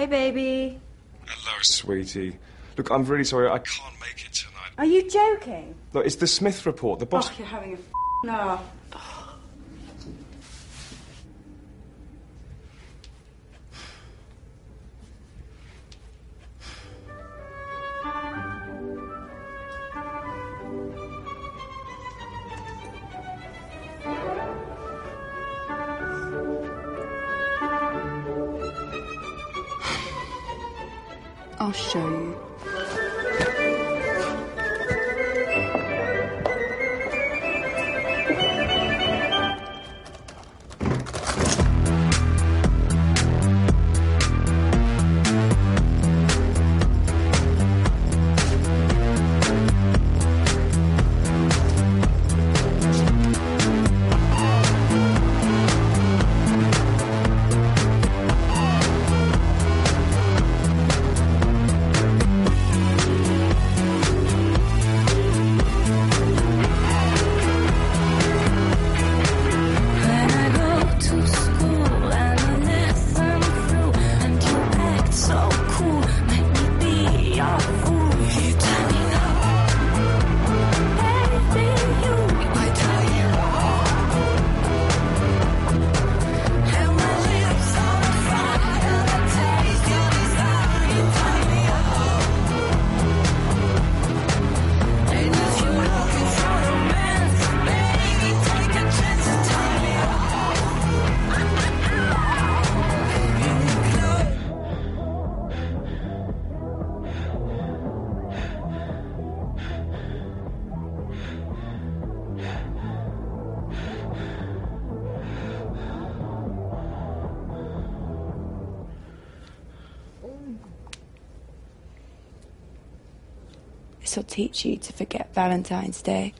Hey, baby. Hello, sweetie. Look, I'm really sorry. I can't make it tonight. Are you joking? Look, it's the Smith report. The boss. Oh, you're having a f- laugh. I'll show you. This will teach you to forget Valentine's Day.